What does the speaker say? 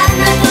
I'm